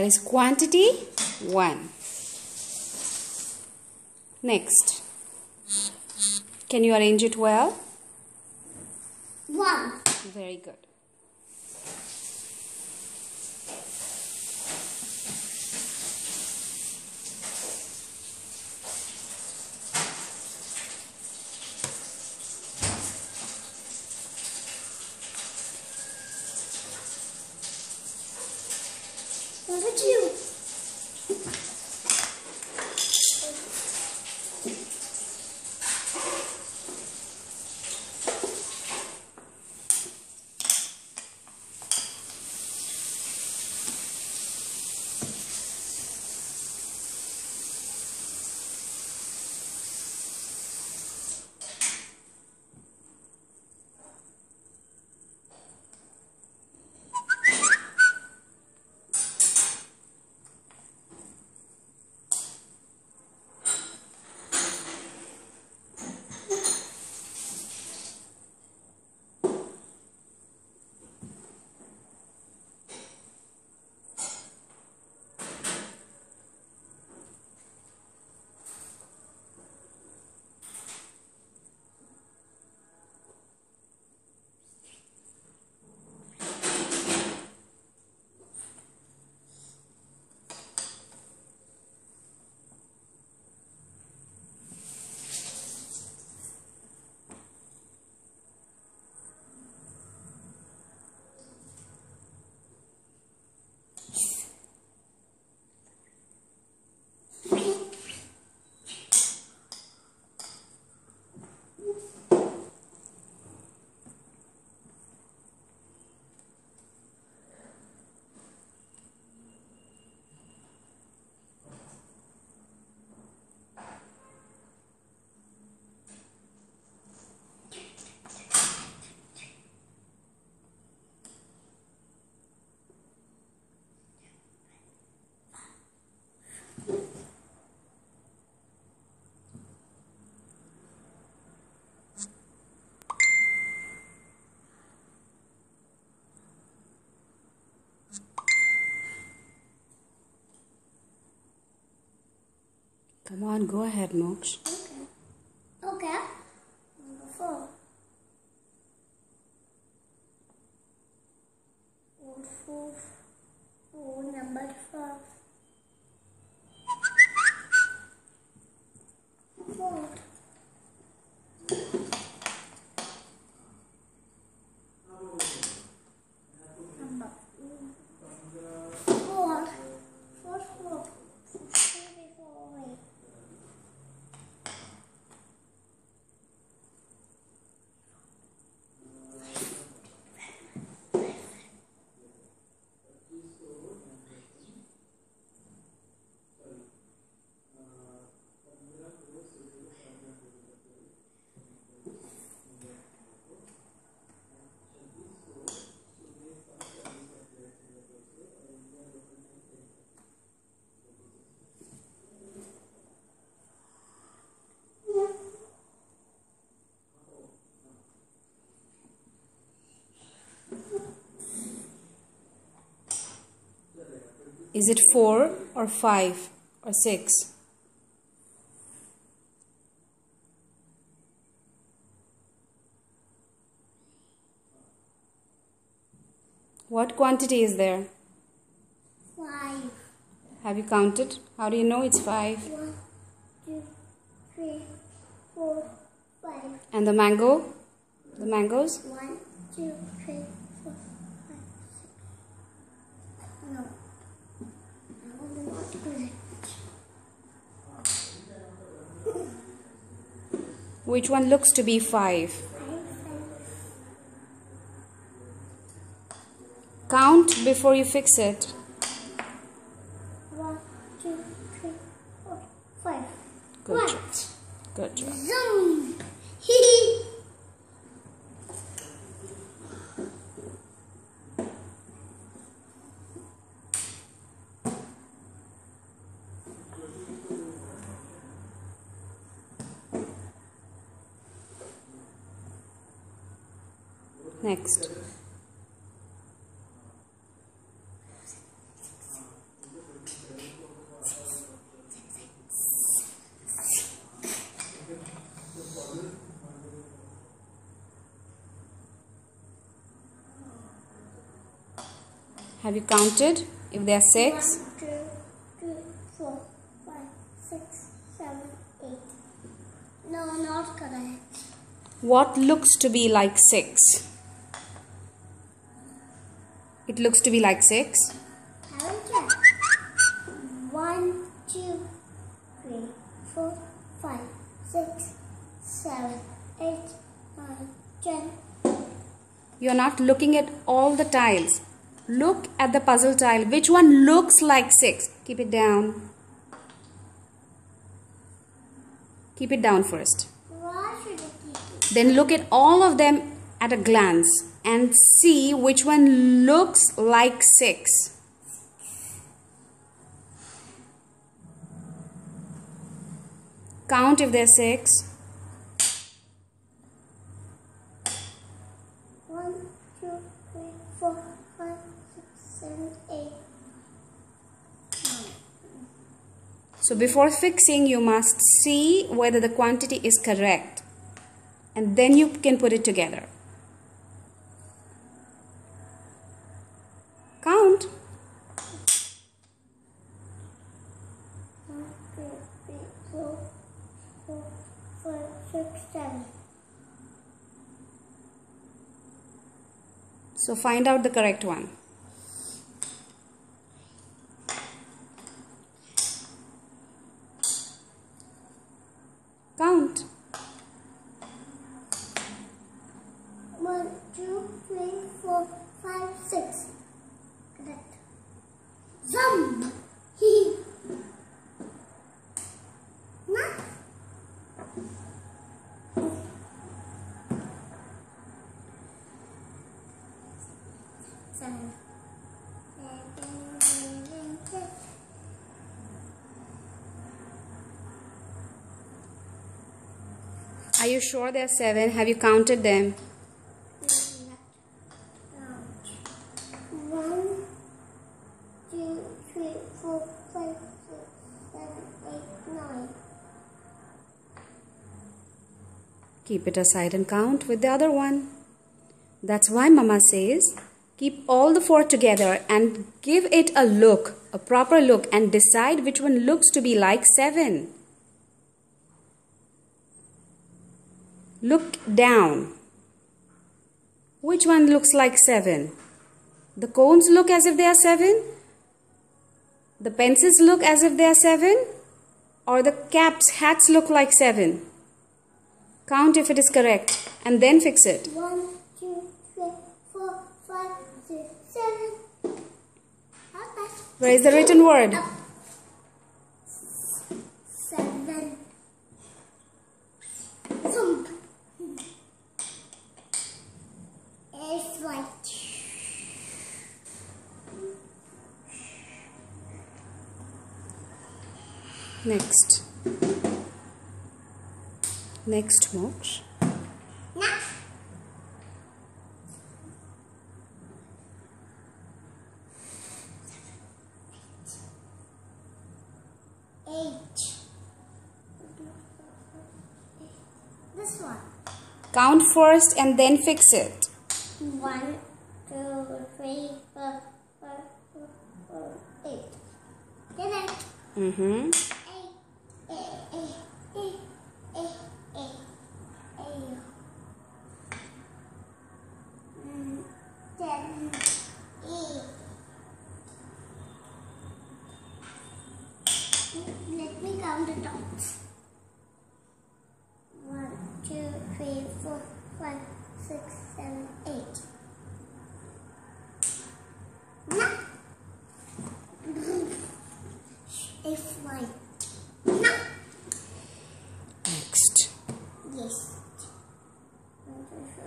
That is quantity 1. Next. Can you arrange it well? One. Very good. Come on, go ahead, Moksha. Okay. Okay. Number four. Four, four, four, number four. Four. Number four. Four, four. Three, four, eight. Is it 4 or 5 or 6? What quantity is there? Five. Have you counted? How do you know it's 5? One, two, three, four, five. And the mango? The mangoes? One, two, three, four, five, six. No. I want to not correct. Which one looks to be 5? Five. Count before you fix it. One, two, three, four, five. Good Right. job. Good job. Zoom. Next. Have you counted? If there are six? One, two, three, four, five, six, seven, eight. No, not correct. What looks to be like six? Looks to be like six. One, two, three, four, five, six, seven, eight, nine, ten. You're not looking at all the tiles. Look at the puzzle tile. Which one looks like 6? Keep it down. Keep it down first. Why should I keep it? Then look at all of them at a glance and see which one looks like 6. Count if there's 6. One, two, three, four, five, six, seven, eight. So before fixing, you must see whether the quantity is correct. And then you can put it together. Count. One, two, three, four, four, five, six, seven. So find out the correct one. Count. One, two, three, four, five, six. Are you sure there are seven? Have you counted them? One, two, three, four, five, six, seven, eight, nine. Keep it aside and count with the other one. That's why Mama says keep all the four together and give it a look, a proper look, and decide which one looks to be like seven. Look down. Which one looks like seven? The cones look as if they are seven? The pencils look as if they are seven? Or the caps, hats look like seven? Count if it is correct and then fix it. One, two, three, four, five, six, seven. Okay. Where is the written word? Seven. It's white. Next. Next, Moksha. Now. Eight. This one. Count first and then fix it. One, two, three, four, five, six, seven, eight. Mm-hmm. Eight, eight, eight, eight, eight, eight, eight. Mm, Ten, eight. Let me count the dots. One, two, three, four, five, six, seven, eight. No. It's white. No. Next. Yes. One, two, three, four, five, six, five, six, seven, eight, nine. Nine. Nine. Is that could be nine? Two. One, two, three, four, five, six, seven, eight, nine.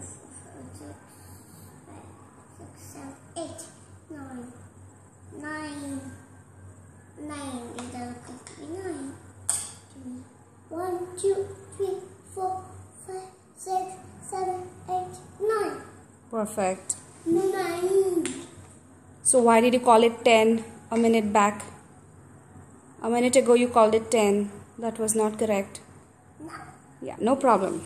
Perfect. Nine. So why did you call it 10 a minute back? A minute ago you called it 10. That was not correct. No. Yeah, no problem